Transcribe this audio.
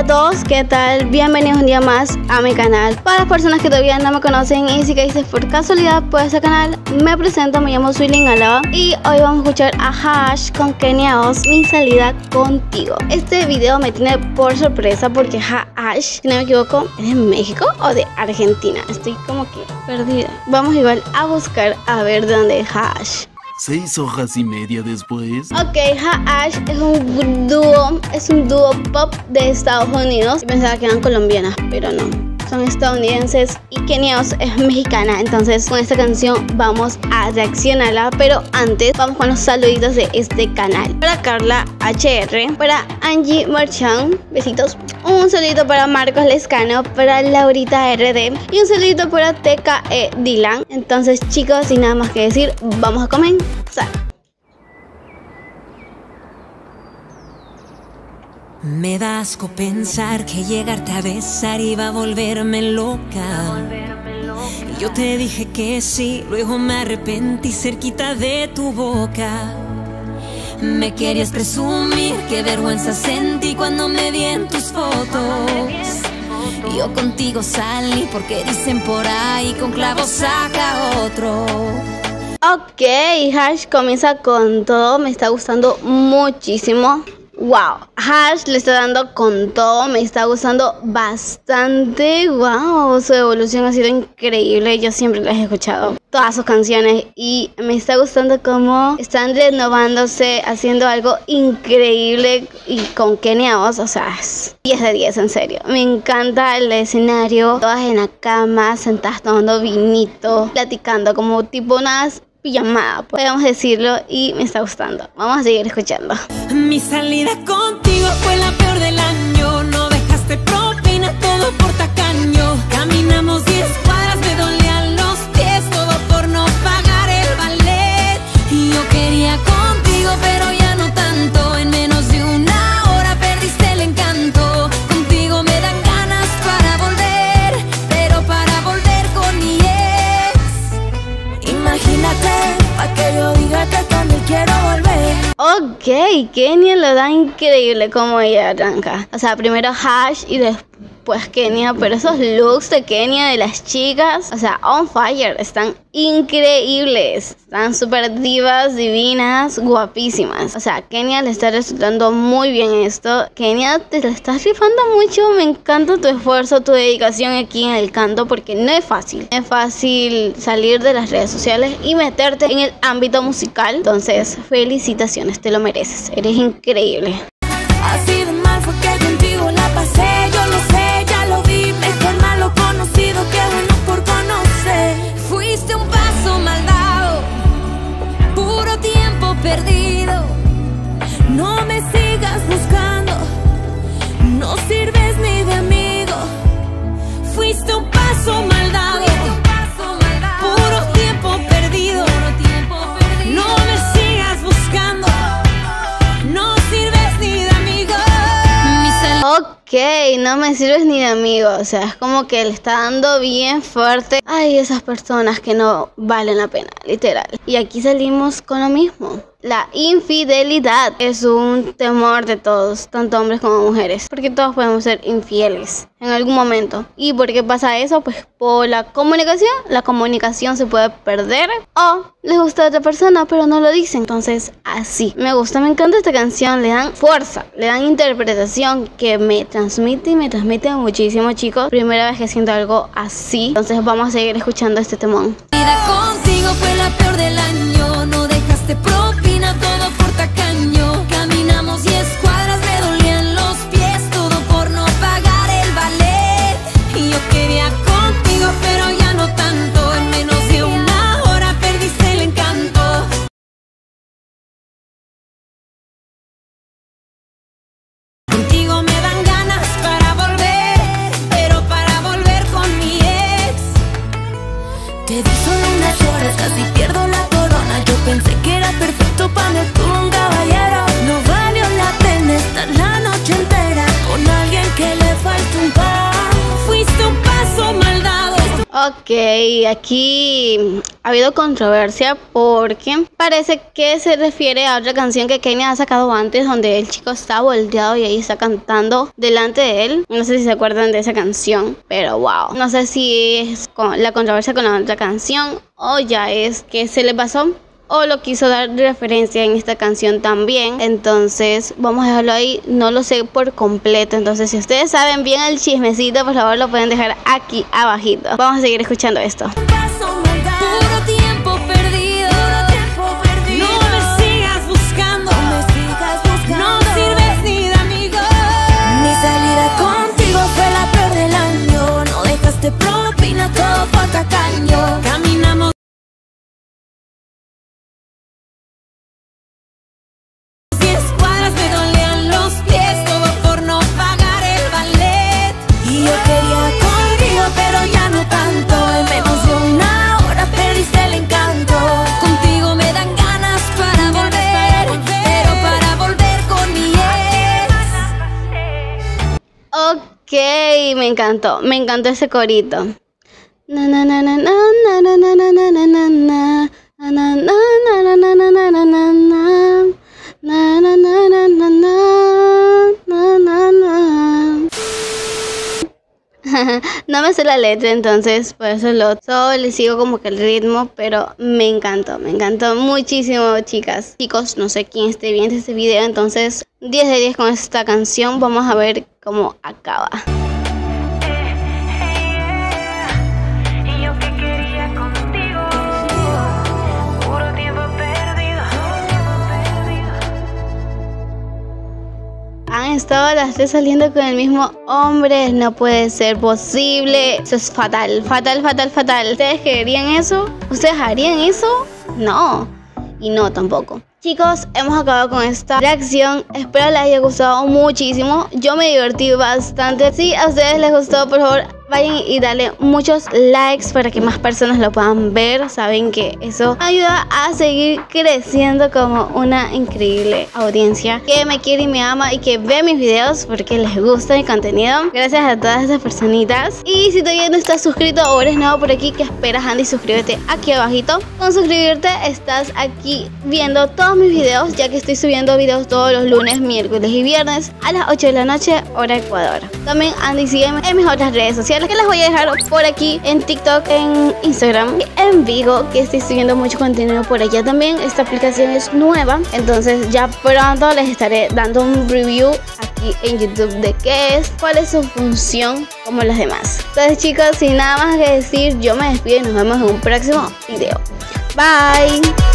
Hola, a todos, ¿qué tal? Bienvenidos un día más a mi canal. Para las personas que todavía no me conocen y si caíste por casualidad por ese canal, me presento, me llamo Swilling Alaba y hoy vamos a escuchar a Hash con Kenia Oz, mi salida contigo. Este video me tiene por sorpresa porque Hash, si no me equivoco, ¿es de México o de Argentina? Estoy como que perdida. Vamos igual a buscar a ver de dónde es Hash. Seis hojas y media después. Ok, Ash es un dúo, es un dúo pop de Estados Unidos. pensaba que eran colombianas, pero no son estadounidenses y Kenios es mexicana. Entonces con esta canción vamos a reaccionarla. Pero antes vamos con los saluditos de este canal. Para Carla HR, para Angie Marchand, besitos. Un saludito para Marcos Lescano, para Laurita RD y un saludito para TKE Dylan. Entonces chicos, sin nada más que decir, vamos a comenzar. Me da asco pensar que llegarte a besar iba a volverme loca. Y yo te dije que sí, luego me arrepentí cerquita de tu boca. Me querías presumir, qué vergüenza sentí cuando me vi en tus fotos. Yo contigo salí porque dicen por ahí con clavos saca otro. Ok, Hash comienza con todo, me está gustando muchísimo. Wow, Hash le está dando con todo, me está gustando bastante. Wow, su evolución ha sido increíble. Yo siempre las he escuchado, todas sus canciones, y me está gustando cómo están renovándose, haciendo algo increíble y con Kenia Oz, o sea, 10 de 10 en serio. Me encanta el escenario, todas en la cama, sentadas tomando vinito, platicando como tipo unas pijamada, podemos decirlo, y me está gustando. Vamos a seguir escuchando. Mi salida contigo fue la peor del año, no dejaste propina, todo por tacaño. Ok, Kenia lo da increíble como ella arranca. O sea, primero Hash y después Kenia, pero esos looks de Kenia de las chicas, o sea, on fire, están increíbles. Están súper divas, divinas, guapísimas. O sea, Kenia le está resultando muy bien esto. Kenia, te la estás rifando mucho. Me encanta tu esfuerzo, tu dedicación aquí en el canto, porque no es fácil. No es fácil salir de las redes sociales y meterte en el ámbito musical. Entonces, felicitaciones, te lo mereces. Eres increíble. Así que Ok, no me sirves ni de amigo. O sea, es como que le está dando bien fuerte. Ay, esas personas que no valen la pena, literal. Y aquí salimos con lo mismo. La infidelidad es un temor de todos, tanto hombres como mujeres, porque todos podemos ser infieles en algún momento. ¿Y por qué pasa eso? Pues por la comunicación. La comunicación se puede perder o les gusta a otra persona, pero no lo dicen. Entonces, así. Me gusta, me encanta esta canción. Le dan fuerza, le dan interpretación que me transmite y me transmite muchísimo, chicos. Primera vez que siento algo así. Entonces, vamos a seguir escuchando este temón. vida contigo fue Ok, aquí ha habido controversia porque parece que se refiere a otra canción que Kanye ha sacado antes donde el chico está volteado y ahí está cantando delante de él. No sé si se acuerdan de esa canción, pero wow. No sé si es con la controversia con la otra canción o ya es que se le pasó o lo quiso dar referencia en esta canción también. Entonces, vamos a dejarlo ahí. No lo sé por completo. Entonces, si ustedes saben bien el chismecito, por favor lo pueden dejar aquí abajito. Vamos a seguir escuchando esto. Na na na. Na na na. No me sé la letra, entonces por eso lo solo le sigo como que el ritmo, pero me encantó, me encantó muchísimo, chicas. Chicos, no sé quién esté viendo este video, entonces 10 de 10 con esta canción. Vamos a ver cómo acaba. Han estado las tres saliendo con el mismo hombre, no puede ser posible. Eso es fatal, fatal, fatal, fatal. ¿Ustedes querían eso? ¿Ustedes harían eso? No. Y no tampoco. Chicos, hemos acabado con esta reacción. Espero les haya gustado muchísimo. Yo me divertí bastante. Si a ustedes les gustó, por favor, vayan y dale muchos likes para que más personas lo puedan ver. Saben que eso ayuda a seguir creciendo como una increíble audiencia que me quiere y me ama y que ve mis videos porque les gusta mi contenido. Gracias a todas esas personitas. Y si todavía no estás suscrito o eres nuevo por aquí, ¿qué esperas, Andy? Suscríbete aquí abajito. Con suscribirte estás aquí viendo todos mis videos, ya que estoy subiendo videos todos los lunes, miércoles y viernes a las 8 de la noche, hora Ecuador. También Andy, sígueme en mis otras redes sociales que les voy a dejar por aquí en TikTok, en Instagram en Vigo, que estoy subiendo mucho contenido por allá también. Esta aplicación es nueva, entonces ya pronto les estaré dando un review aquí en YouTube de qué es, cuál es su función, como las demás. Entonces chicos, sin nada más que decir, yo me despido y nos vemos en un próximo video. Bye.